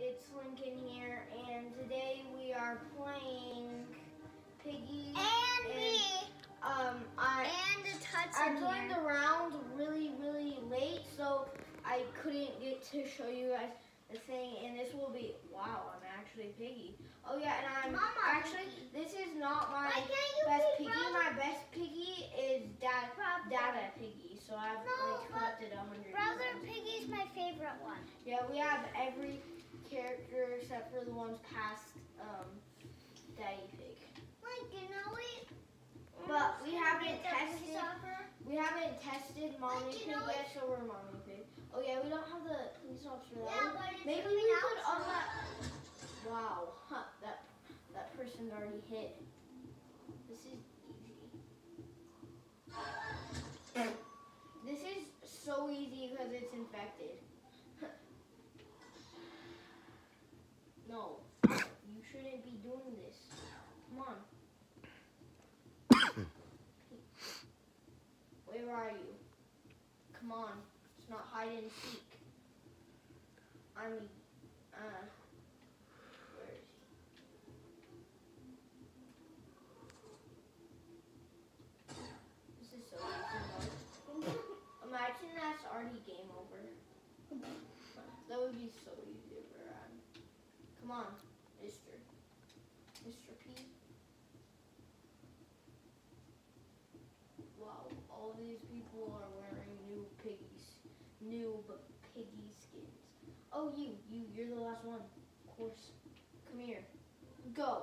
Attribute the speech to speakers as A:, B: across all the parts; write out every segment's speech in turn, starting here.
A: it's Lincoln here, and today we are playing Piggy.
B: And me.
A: Um, I
B: And
A: I joined the round really, really late, so I couldn't get to show you guys the thing. And this will be wow, I'm actually Piggy. Oh yeah, and I'm
B: Mama
A: actually
B: Piggy.
A: this is not my best
B: be
A: piggy. My best piggy is dad,
B: Brother.
A: Dada Piggy. So I've
B: No,
A: like collected a hundred.
B: Brother. Piggy's my favorite one.
A: Yeah, we have every character except for the ones past um, Daddy Pig.
B: Like, you know we.
A: But we haven't tested- We haven't tested Mommy
B: Like, you
A: Pig
B: know
A: yet, so we're Mommy Pig. Oh yeah, we don't have the police officer.
B: Yeah, but
A: Maybe we could
B: soon.
A: unlock. Wow, huh, that that person's already hit. This is easy. This is so easy because it's infected. No, you shouldn't be doing this. Come on. Where are you? Come on. It's not hide and seek. I mean, uh where is he? This is so. Imagine that's already game over. That would be so easy. Come on, Mr. Mr. P. Wow, all these people are wearing new piggies. New piggy skins. Oh, you, you, you're the last one. Of course. Come here. Go.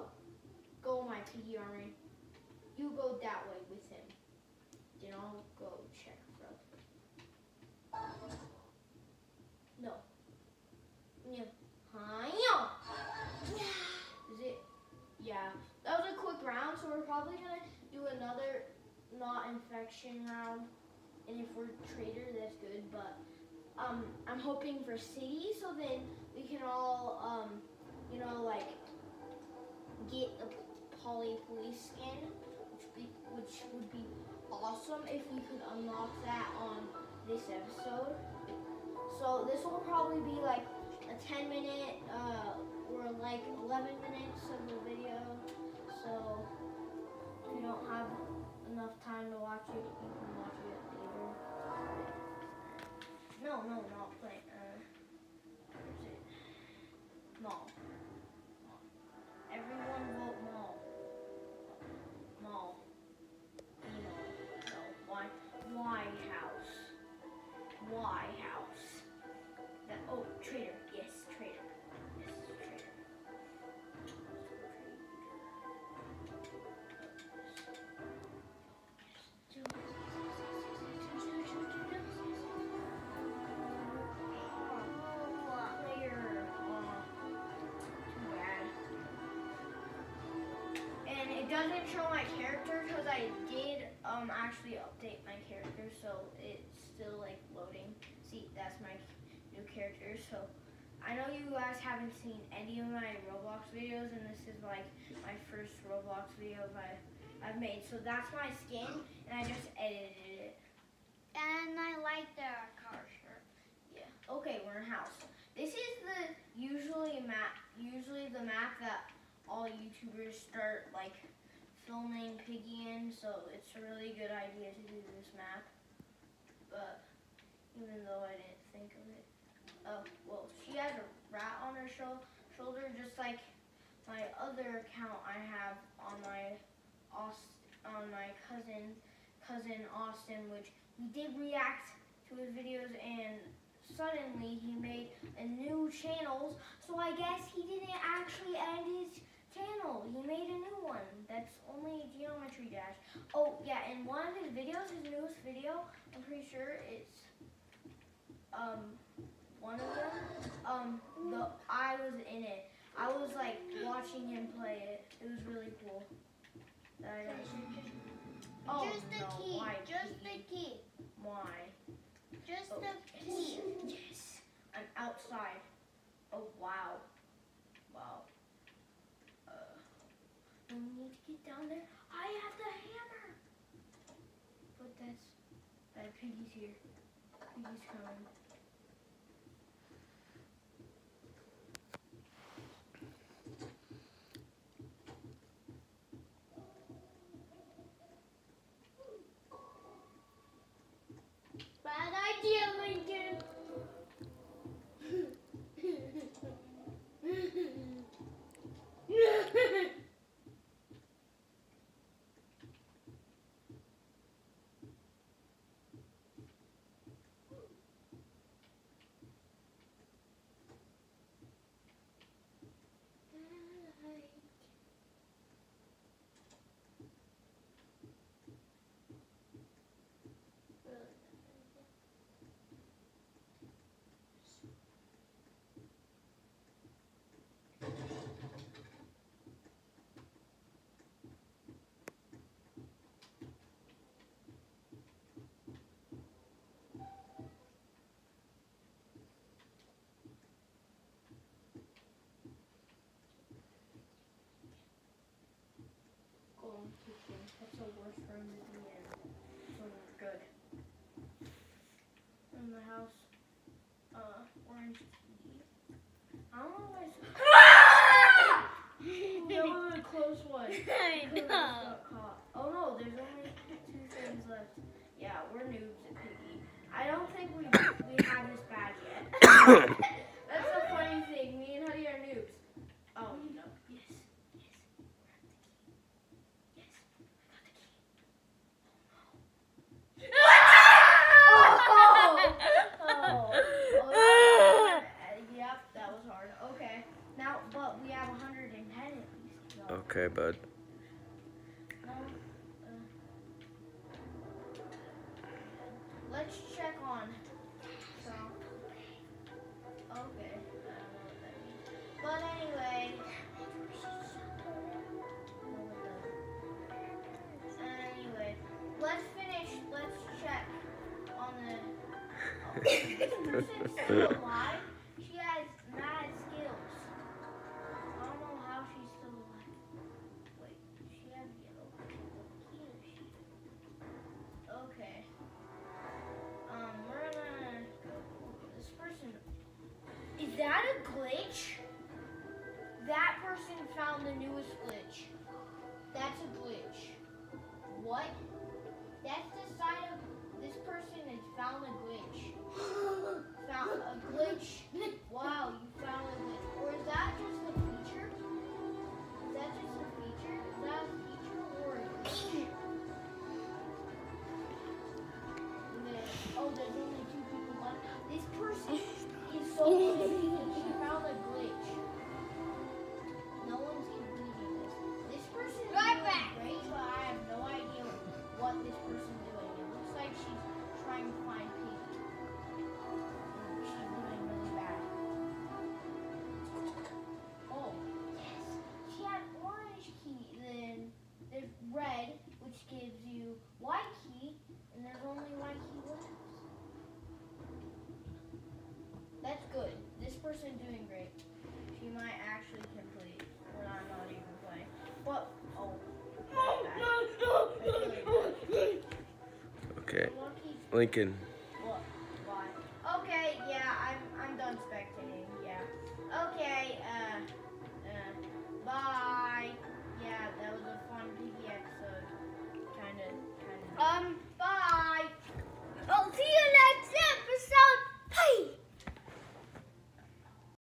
A: Go, my piggy army. You go that way with him. Then I'll go check brother. No. Yeah. Hi-ya. Is it? Yeah. That was a quick round, so we're probably gonna do another not infection round. And if we're trader, that's good. But um, I'm hoping for city, so then we can all um, you know, like get a poly police skin, which be which would be awesome if we could unlock that on this episode. So this will probably be like a 10 minute uh, or like 11 minutes of the video. So if you don't have enough time to watch it, you can watch it. No, no, not play. Show my character because I did um actually update my character, so it's still like loading. See, that's my new character. So I know you guys haven't seen any of my Roblox videos, and this is like my first Roblox video I I've made. So that's my skin, and I just edited it.
B: And I like the car shirt.
A: Yeah. Okay, we're in house. This is the usually map. Usually the map that all YouTubers start like filming Piggy in. So it's a really good idea to do this map. But even though I didn't think of it. Oh well, she has a rat on her shou- shoulder, just like my other account I have on my Aust- on my cousin cousin Austin, which we did react to his videos and suddenly he made a new channel so I guess he didn't actually end his channel he made a new one that's only geometry dash oh yeah in one of his videos his newest video I'm pretty sure it's um one of them um the I was in it I was like watching him play it it was really cool Oh,
B: just the
A: no,
B: key.
A: why
B: Just
A: key?
B: the key.
A: why
B: Just
A: Oh,
B: the key.
A: yes. Yes. I'm outside. Oh. Wow. Uh, we need to get down there. I have the hammer. But that's that piggy's here. Piggy's coming. the worst room to be in. So good. In the house, uh, orange. I don't know why. That was a close one.
B: I
A: Oh no, there's only two things left. Yeah, we're noobs at Piggy. I don't think we we have this bad yet. that was hard. Okay. Now, but we have 110 at least. So.
C: Okay, bud.
A: Uh, let's check on. Okay. But anyway. Anyway, let's finish. Let's check on the. Oh. person doing great. She might actually complete, when I'm not even playing. But, oh. no
C: no
A: no no Okay.
B: Lincoln.